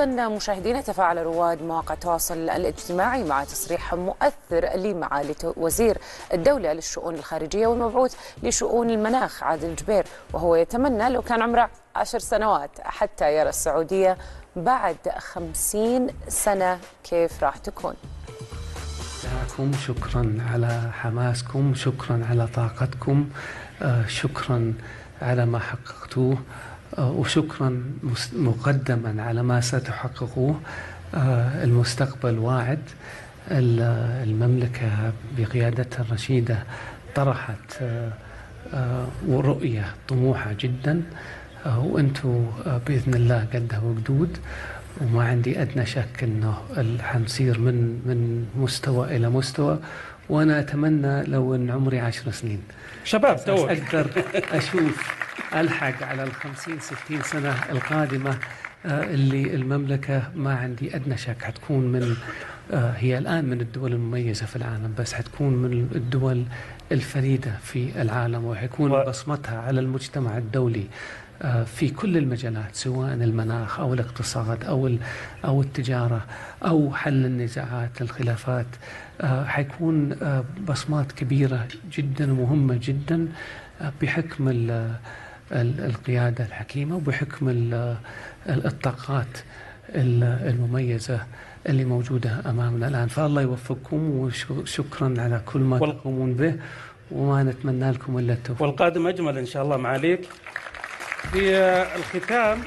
أيضا مشاهدينا تفاعل رواد مواقع التواصل الاجتماعي مع تصريح مؤثر لمعالي وزير الدولة للشؤون الخارجية والمبعوث لشؤون المناخ عادل الجبير وهو يتمنى لو كان عمره عشر سنوات حتى يرى السعودية بعد خمسين سنة كيف راح تكون. لكم شكرا على حماسكم شكرا على طاقتكم آه، شكرا على ما حققتوه. وشكرا مقدما على ما ستحققوه. آه، المستقبل واعد. المملكة بقيادتها الرشيدة طرحت رؤية طموحة جدا. وأنتم بإذن الله قدها وقدود. وما عندي أدنى شك إنه حنصير من من مستوى إلى مستوى. وأنا أتمنى لو إن عمري عشر سنين. شباب تو أقدر أشوف الحق على ال 50 60 سنة القادمة آه، اللي المملكة ما عندي أدنى شك حتكون من آه، هي الآن من الدول المميزة في العالم بس حتكون من الدول الفريدة في العالم وحيكون بصمتها على المجتمع الدولي آه، في كل المجالات سواء المناخ أو الاقتصاد أو أو التجارة أو حل النزاعات الخلافات حيكون بصمات كبيرة جدا ومهمة جدا بحكم القيادة الحكيمة وبحكم الطاقات المميزة اللي موجودة أمامنا الآن. فالله يوفقكم وشكرا على كل ما تقومون به وما نتمنى لكم إلا التوفيق. والقادم أجمل إن شاء الله معاليك. في الختام